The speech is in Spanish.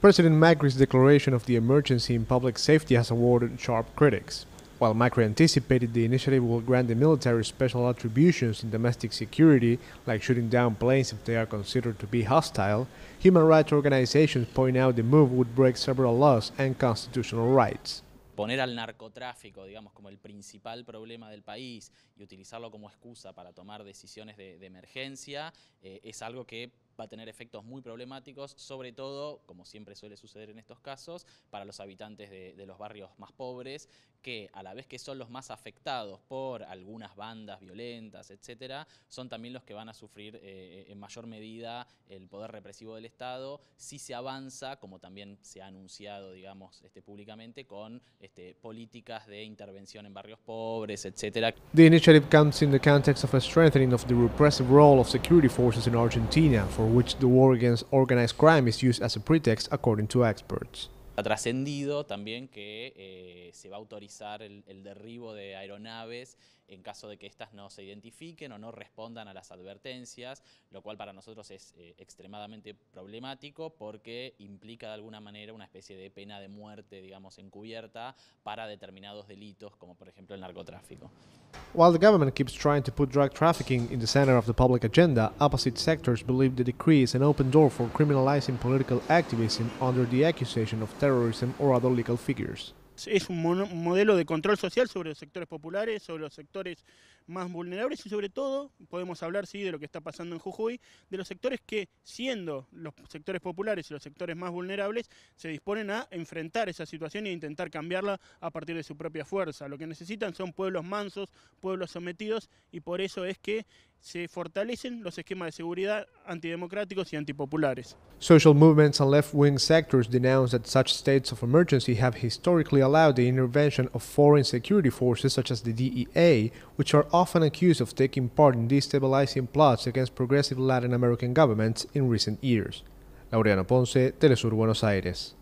President Macri's declaration of the emergency in public safety has awarded sharp critics. While Macri anticipated the initiative will grant the military special attributions in domestic security, like shooting down planes if they are considered to be hostile, human rights organizations point out the move would break several laws and constitutional rights. poner al narcotráfico, digamos, como el principal problema del país y utilizarlo como excusa para tomar decisiones de, emergencia, eh, es algo que va a tener efectos muy problemáticos, sobre todo, como siempre suele suceder en estos casos, para los habitantes de, los barrios más pobres, que a la vez que son los más afectados por algunas bandas violentas, etcétera, son también los que van a sufrir eh, en mayor medida el poder represivo del Estado, si se avanza, como también se ha anunciado, digamos, este, públicamente, con este, políticas de intervención en barrios pobres, etcétera. The initiative comes in the context of a strengthening of the repressive role of security forces in Argentina for which the war against organized crime is used as a pretext, according to experts. Ha trascendido también que eh, se va a autorizar el, el, derribo de aeronaves en caso de que éstas no se identifiquen o no respondan a las advertencias, lo cual para nosotros es eh, extremadamente problemático porque implica de alguna manera una especie de pena de muerte, digamos, encubierta para determinados delitos, como por ejemplo el narcotráfico. While the government keeps trying to put drug trafficking in the center of the public agenda, opposite sectors believe the decree is an open door for criminalizing political activism under the accusation of terrorism or other legal figures. es un, modelo de control social sobre los sectores populares, sobre los sectores más vulnerables y sobre todo, podemos hablar sí de lo que está pasando en Jujuy, de los sectores que, siendo los sectores populares y los sectores más vulnerables, se disponen a enfrentar esa situación e intentar cambiarla a partir de su propia fuerza. Lo que necesitan son pueblos mansos, pueblos sometidos y por eso es que se fortalecen los esquemas de seguridad antidemocráticos y antipopulares. Social movements and left-wing sectors denounce that such states of emergency have historically allowed the intervention of foreign security forces such as the DEA, which are often accused of taking part in destabilizing plots against progressive Latin American governments in recent years. Laureano Ponce, Telesur Buenos Aires.